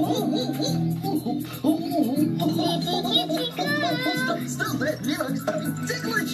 Kitty, kitty, Stop it! you know? starting ticklish!